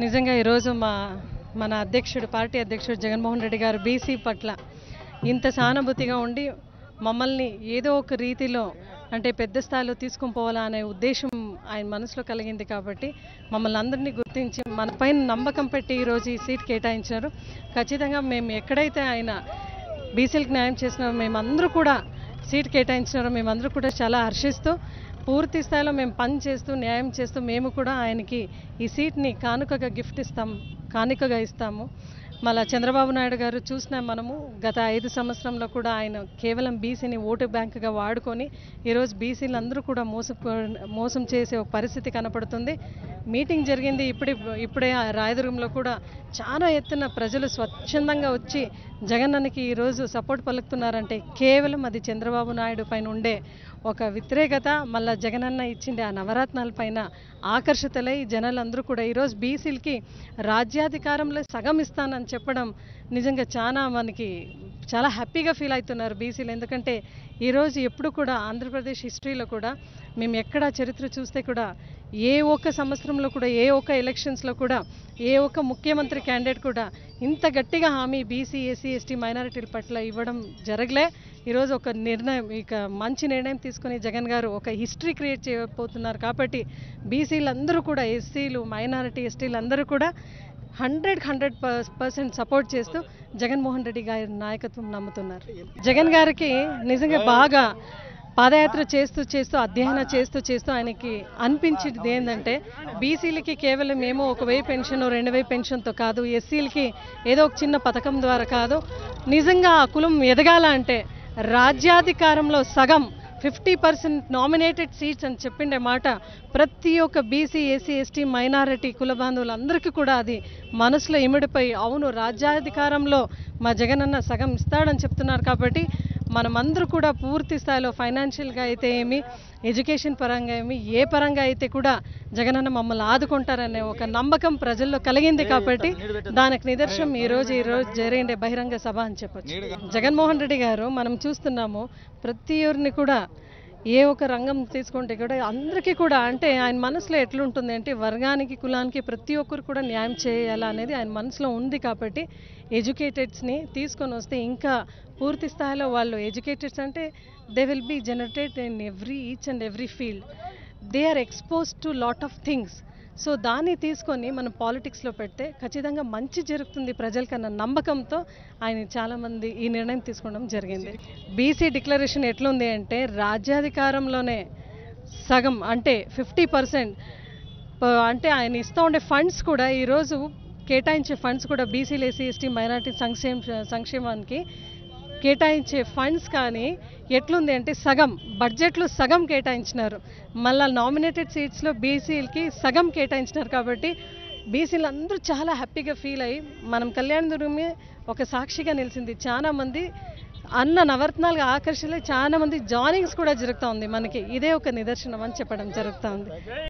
నిజంగా ఈరోజు మా మన అధ్యక్షుడు పార్టీ అధ్యక్షుడు జగన్మోహన్ రెడ్డి గారు బీసీ పట్ల ఇంత సానుభూతిగా ఉండి మమ్మల్ని ఏదో ఒక రీతిలో అంటే పెద్ద స్థాయిలో తీసుకొని పోవాలా అనే ఉద్దేశం ఆయన మనసులో కలిగింది కాబట్టి మమ్మల్ని అందరినీ గుర్తించి మన పైన నమ్మకం పెట్టి ఈరోజు ఈ సీట్ కేటాయించారు ఖచ్చితంగా మేము ఎక్కడైతే ఆయన బీసీలకు న్యాయం చేసినారో మేమందరూ కూడా సీట్ కేటాయించినారో మేమందరూ కూడా చాలా హర్షిస్తూ పూర్తి స్థాయిలో మేము పని చేస్తూ న్యాయం చేస్తూ మేము కూడా ఆయనకి ఈ సీట్ని కానుకగా గిఫ్ట్ ఇస్తాం కానుకగా ఇస్తాము. మళ్ళా చంద్రబాబు నాయుడు గారు చూసిన మనము గత ఐదు సంవత్సరంలో కూడా ఆయన కేవలం బీసీని ఓటు బ్యాంకుగా వాడుకొని ఈరోజు బీసీలందరూ కూడా మోసపో మోసం చేసే ఒక పరిస్థితి కనపడుతుంది. మీటింగ్ జరిగింది ఇప్పుడే ఇప్పుడే ఆ రాయదుర్గంలో కూడా చాలా ఎత్తున ప్రజలు స్వచ్ఛందంగా వచ్చి జగన్ అన్నకి ఈరోజు సపోర్ట్ పలుకుతున్నారంటే కేవలం అది చంద్రబాబు నాయుడు పైన ఉండే ఒక వ్యతిరేకత మళ్ళా జగనన్న ఇచ్చిండే ఆ నవరత్నాల పైన ఆకర్షితులై జనాలందరూ కూడా. ఈరోజు బీసీలకి రాజ్యాధికారంలో సగం ఇస్తానని చెప్పడం నిజంగా చాలా మనకి చాలా హ్యాపీగా ఫీల్ అవుతున్నారు బీసీలు. ఎందుకంటే ఈరోజు ఎప్పుడు కూడా ఆంధ్రప్రదేశ్ హిస్టరీలో కూడా మేము ఎక్కడ చరిత్ర చూస్తే కూడా ఏ ఒక్క సంవత్సరంలో కూడా ఏ ఒక్క ఎలక్షన్స్లో కూడా ఏ ఒక్క ముఖ్యమంత్రి క్యాండిడేట్ కూడా ఇంత గట్టిగా హామీ బీసీ ఎస్సీ ఎస్టీ మైనారిటీల పట్ల ఇవ్వడం జరగలే. ఈరోజు ఒక నిర్ణయం ఇక మంచి నిర్ణయం తీసుకొని జగన్ గారు ఒక హిస్టరీ క్రియేట్ చేయబోతున్నారు కాబట్టి బీసీలు అందరూ కూడా ఎస్సీలు మైనారిటీ ఎస్టీలు అందరూ కూడా హండ్రెడ్ హండ్రెడ్ పర్సెంట్ సపోర్ట్ చేస్తూ జగన్మోహన్ రెడ్డి గారి నాయకత్వం నమ్ముతున్నారు. జగన్ గారికి నిజంగా బాగా పాదయాత్ర చేస్తూ చేస్తూ అధ్యయనం చేస్తూ చేస్తూ ఆయనకి అనిపించింది ఏంటంటే బీసీలకి కేవలం ఏమో ఒక వెయ్యి పెన్షన్ రెండు వెయ్యి పెన్షన్తో కాదు ఎస్సీలకి ఏదో ఒక చిన్న పథకం ద్వారా కాదు. నిజంగా ఆ కులం ఎదగాల అంటే రాజ్యాధికారంలో సగం ఫిఫ్టీ పర్సెంట్ నామినేటెడ్ సీట్స్ అని చెప్పిండే మాట ప్రతి ఒక్క బీసీ ఎస్సీ ఎస్టీ మైనారిటీ కుల బాంధవులందరికీ కూడా అది మనసులో ఇమిడిపోయి అవును రాజ్యాధికారంలో మా జగనన్న సగం ఇస్తాడని చెప్తున్నారు కాబట్టి మనమందరూ కూడా పూర్తి స్థాయిలో ఫైనాన్షియల్గా అయితే ఏమి ఎడ్యుకేషన్ పరంగా ఏమి ఏ పరంగా అయితే కూడా జగనన్న మమ్మల్ని ఆదుకుంటారనే ఒక నమ్మకం ప్రజల్లో కలిగింది కాబట్టి దానికి నిదర్శనం ఈ రోజు ఈ రోజు జరిగే బహిరంగ సభ అని చెప్పొచ్చు. జగన్మోహన్ రెడ్డి గారు మనం చూస్తున్నాము ప్రతి ఒక్కరిని కూడా ఏ ఒక రంగం తీసుకుంటే కూడా అందరికీ కూడా అంటే ఆయన మనసులో ఎట్లుంటుంది అంటే వర్గానికి కులానికి ప్రతి ఒక్కరు కూడా న్యాయం చేయాలా అనేది ఆయన మనసులో ఉంది కాబట్టి ఎడ్యుకేటెడ్స్ని తీసుకొని వస్తే ఇంకా పూర్తి స్థాయిలో వాళ్ళు ఎడ్యుకేటెడ్స్ అంటే they will be generated in every each and every field they are expose to lot of things so దాన్ని తీసుకొని మనం పాలిటిక్స్లో పెడితే ఖచ్చితంగా మంచి జరుగుతుంది ప్రజలకన్న నమ్మకంతో ఆయన చాలామంది ఈ నిర్ణయం తీసుకోవడం జరిగింది. బీసీ డిక్లరేషన్ ఎట్లుంది అంటే రాజ్యాధికారంలోనే సగం అంటే ఫిఫ్టీ పర్సెంట్ అంటే ఆయన ఇస్తూ ఉండే ఫండ్స్ కూడా ఈరోజు కేటాయించే ఫండ్స్ కూడా బీసీలు ఎస్సీ ఎస్టీ మైనార్టీ సంక్షేమ సంక్షేమానికి కేటాయించే ఫండ్స్ కానీ ఎట్లుంది అంటే సగం బడ్జెట్లో సగం కేటాయించినారు. మళ్ళీ నామినేటెడ్ సీట్స్లో బీసీలకి సగం కేటాయించినారు కాబట్టి బీసీలు అందరూ చాలా హ్యాపీగా ఫీల్ అయ్యి మనం కళ్యాణదుర్గమే ఒక సాక్షిగా నిలిచింది. చాలామంది అన్న నవరత్నాలుగా ఆకర్షణ చాలామంది జాయినింగ్స్ కూడా జరుగుతూ ఉంది మనకి. ఇదే ఒక నిదర్శనం అని చెప్పడం జరుగుతూ ఉంది.